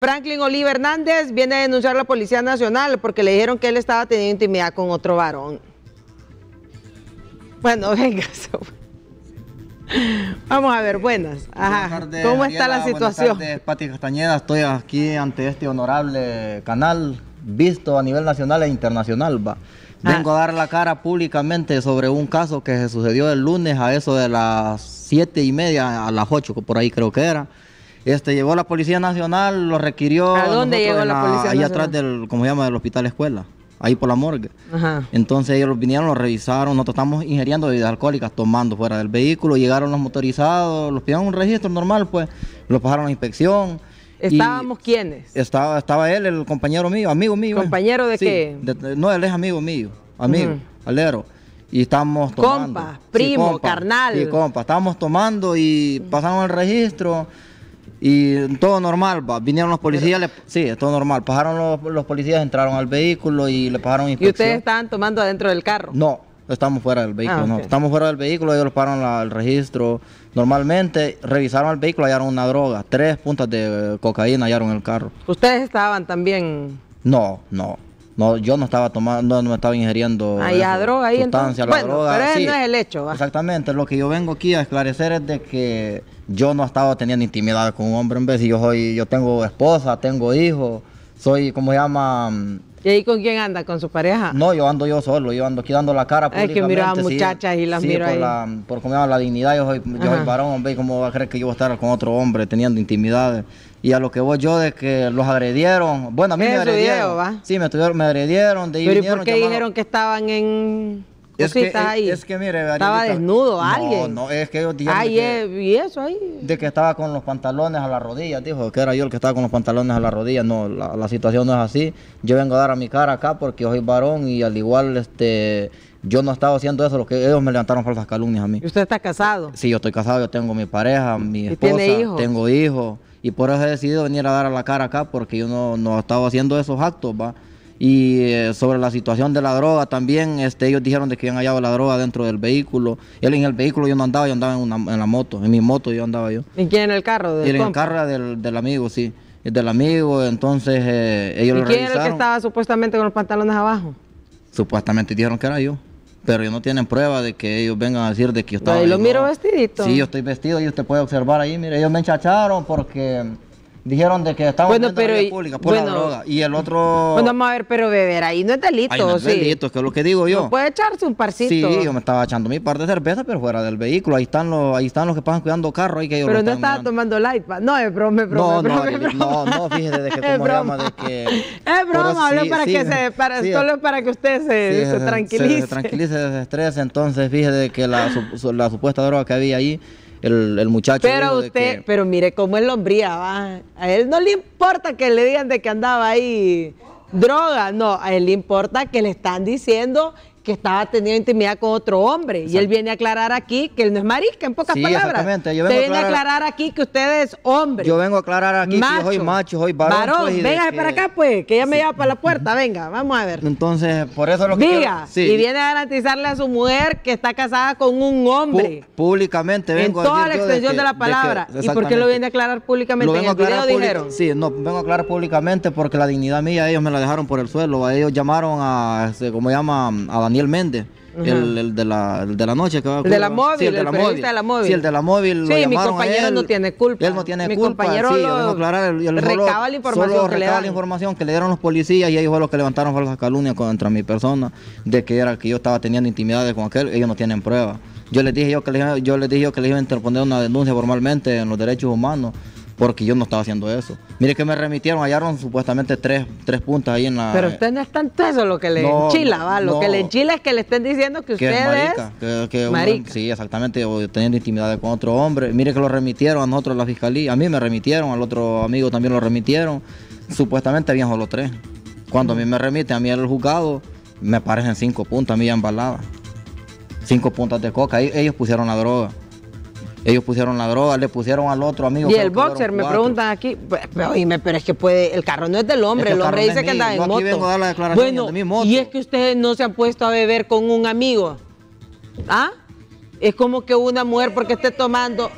Franklin Oliver Hernández viene a denunciar a la Policía Nacional porque le dijeron que él estaba teniendo intimidad con otro varón. Bueno, venga. Vamos a ver, buenas. Ajá. ¿Cómo está la situación? Buenas tardes, Pati Castañeda. Estoy aquí ante este honorable canal visto a nivel nacional e internacional. Va. Vengo a dar la cara públicamente sobre un caso que se sucedió el lunes a eso de las siete y media a las ocho, por ahí creo que era este, llegó la Policía Nacional, lo requirió. ¿A dónde llegó la, Policía Nacional? Ahí atrás del, ¿cómo se llama? Del Hospital Escuela. Ahí por la morgue. Entonces ellos vinieron, lo revisaron, nosotros estamos ingiriendo bebidas alcohólicas, tomando fuera del vehículo, llegaron los motorizados, los pidieron un registro normal, pues, los pasaron a inspección. ¿Estábamos quiénes? Estaba, estaba él, el compañero mío, amigo mío. ¿Compañero de qué? no, él es amigo mío, amigo, alero. Y estamos tomando. Compa, primo, carnal. Sí, compa, estábamos tomando y pasaron el registro y todo normal, va. vinieron los policías, sí, todo normal. Pasaron los, policías, entraron al vehículo y le pagaron inspección. ¿Y ustedes estaban tomando adentro del carro? No, estamos fuera del vehículo, ah, no. Estamos fuera del vehículo, ellos los pararon el registro. Normalmente revisaron el vehículo, hallaron una droga. Tres puntas de cocaína hallaron el carro. ¿Ustedes estaban también? No, no. No, yo no estaba tomando, no, estaba ingiriendo ah, droga ahí sustancia, la bueno, droga. Pero ese no es el hecho. Exactamente, lo que yo vengo aquí a esclarecer es de que yo no estaba teniendo intimidad con un hombre en vez y yo soy, yo tengo esposa, tengo hijos, soy, ¿cómo se llama? ¿Y ahí con quién anda? ¿Con su pareja? No, yo ando yo solo, yo ando aquí dando la cara Es que miro a muchachas y las miro por ahí. La, por como llama la dignidad, yo soy, yo soy varón, hombre, ¿cómo va a creer que yo voy a estar con otro hombre teniendo intimidades? Y a lo que voy yo de que los agredieron. Bueno, a mí me agredieron. ¿va? Sí, me, me agredieron. De ¿Pero y por qué dijeron que estaban en es que, ahí? Es, que mire, estaba desnudo alguien. No, no, es que ellos dijeron Ay, que, y eso ahí. De que estaba con los pantalones a la rodilla, dijo que era yo el que estaba con los pantalones a la rodilla. No, la, la situación no es así. Yo vengo a dar a mi cara acá porque yo soy varón y al igual este yo no estaba haciendo eso, lo que ellos me levantaron falsas calumnias a mí. ¿Y usted está casado? Sí, yo estoy casado, yo tengo mi pareja, mi esposa, ¿Tiene hijos? tengo hijos. Y por eso he decidido venir a dar a la cara acá, porque yo no, no estaba haciendo esos actos, ¿va? Y eh, sobre la situación de la droga también, este, ellos dijeron de que habían hallado la droga dentro del vehículo. Él en el vehículo yo no andaba, yo andaba en, una, en la moto, en mi moto yo andaba yo. ¿Y quién en el carro? Del en el carro del, del amigo, sí. Del amigo, entonces eh, ellos ¿Y quién era el que estaba supuestamente con los pantalones abajo? Supuestamente dijeron que era yo pero ellos no tienen prueba de que ellos vengan a decir de que yo estaba... ¿Y lo miro vestidito? Sí, yo estoy vestido y usted puede observar ahí, mire, ellos me enchacharon porque Dijeron de que estaba bueno, pero, la pública por la droga. Y el otro... Bueno, vamos a ver, pero beber ahí no es delito, no es delito, es que es lo que digo yo. No puede echarse un parcito. Sí, yo me estaba echando mi par de cerveza, pero fuera del vehículo. Ahí están los, ahí están los que pasan cuidando carro. Ahí que pero no estaba tomando light, no, es broma, es broma. No, es broma, no, no, no, fíjese de que como llama de que... Es broma, hablo para que se, para, solo para que usted se, se tranquilice. Se, tranquilice, se estrese, entonces fíjese de que la, la supuesta droga que había ahí el, muchacho. Pero usted, pero mire cómo él lombría, va. A él no le importa que le digan de que andaba ahí droga, no, a él le importa que le están diciendo que estaba teniendo intimidad con otro hombre. Y él viene a aclarar aquí que él no es marisca, en pocas palabras. Exactamente. Yo vengo viene a aclarar... aquí que usted es hombre. Yo vengo a aclarar aquí que soy macho, soy varón. Varón, pues, venga para acá, pues, que ella me lleva para la puerta. Venga, vamos a ver. Entonces, por eso lo que Diga, y viene a garantizarle a su mujer que está casada con un hombre. públicamente vengo en toda la extensión de, la palabra. ¿Y por qué lo viene a aclarar públicamente? en el video dijeron. Sí, no, vengo a aclarar públicamente porque la dignidad mía ellos me la dejaron por el suelo. Ellos llamaron a, este, ¿cómo llama? A Daniel Méndez el, de la, de la noche que va a El de la móvil, sí, el, de la móvil. de la móvil. Sí, el de la móvil. Sí, mi compañero no tiene culpa. Él no tiene mi culpa. Compañero sí, lo aclarar. recaba la información solo que le la información que le dieron los policías y ellos fueron los que levantaron falsas calumnias contra mi persona de que era que yo estaba teniendo intimidades con aquel. Ellos no tienen pruebas. Yo les dije yo que les, yo les dije yo que les iba a interponer una denuncia formalmente en los derechos humanos porque yo no estaba haciendo eso. Mire que me remitieron, hallaron supuestamente tres, tres puntas ahí en la... Pero usted no es tanto eso lo que le enchila, ¿va? Lo que le enchila es que le estén diciendo que usted es, que, marica. sí, exactamente, teniendo intimidad con otro hombre. Mire que lo remitieron a nosotros a la fiscalía, a mí me remitieron, al otro amigo también lo remitieron. Supuestamente habían solo tres. Cuando a mí me remiten, a mí el juzgado, me aparecen cinco puntas, a mí ya embaladas. Cinco puntas de coca, ellos pusieron la droga. Ellos pusieron la droga, le pusieron al otro amigo. Y el boxer, me preguntan aquí, pero, oíme, pero es que puede, el carro no es del hombre, el hombre dice que anda en moto. Vengo a dar la declaración bueno, de mi moto. y es que ustedes no se han puesto a beber con un amigo. ¿Ah? Es como que una mujer porque esté tomando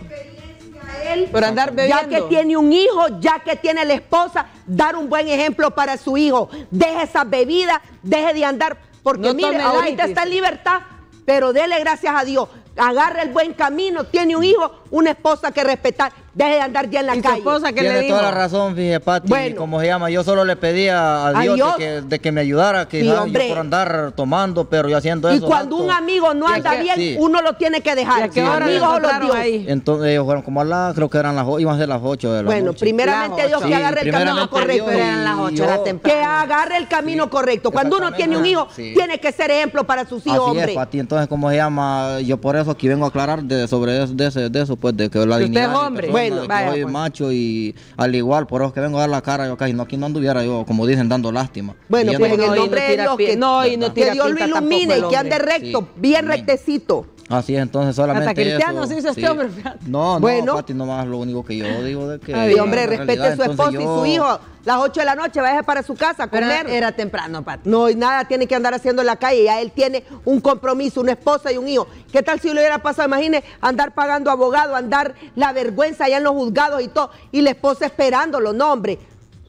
Por andar ya bebiendo. que tiene un hijo, ya que tiene la esposa, dar un buen ejemplo para su hijo. Deje esa bebida, deje de andar, porque No mire, ahorita light, está en libertad, pero dele gracias a Dios. Agarre el buen camino, tiene un hijo, una esposa que respetar, deje de andar ya en la ¿Y calle. esposa Tiene le dijo? toda la razón, fíjese, Pati. Bueno. como se llama, yo solo le pedía a A Dios, Dios. De, que, de que me ayudara, que yo por andar tomando, pero yo haciendo Y eso. cuando un amigo no ¿Y anda bien, sí. uno lo tiene que ¿Y dejar. a qué Sí, hora le amigos o los Dios. ahí? Entonces ellos fueron como a las, creo que eran las, iban a ser las 8 de la Bueno, noche. primeramente Dios que agarre el camino correcto. Eran las y era temprano. Que agarre el camino correcto. Cuando uno tiene un hijo, Sí. tiene que ser ejemplo para sus hijos, Así hombre. es, Pati. Entonces, ¿cómo se llama? Yo por eso aquí vengo a aclarar de, sobre eso, de, ese- de eso, pues, de que la usted dignidad es hombre. persona, Bueno, vaya, soy pues. macho y al igual, por eso que vengo a dar la cara, yo casi no, aquí no anduviera yo, como dicen, dando lástima. Bueno, pues en el nombre de pie- que, no, y no que Dios lo ilumine y que ande recto, Sí, bien amén. rectecito. Así es, entonces solamente Hasta cristiano eso, se hizo este hombre, fíjate. No, no, Bueno. Pati, nomás lo único que yo digo de que... Ay, hombre, respete a su esposo entonces y yo- su hijo. Las 8 de la noche, vaya para su casa a comer. era, era temprano, Pati. No, y nada tiene que andar haciendo en la calle. Ya él tiene un compromiso, una esposa y un hijo. ¿Qué tal si le hubiera pasado? Imagine andar pagando abogado, andar la vergüenza allá en los juzgados y todo, y la esposa esperándolo. No, hombre.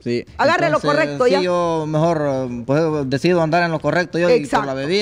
Sí. Agarre lo entonces, correcto sí, ya. yo mejor eh, pues, decido andar en lo correcto yo y por Exacto. la bebida.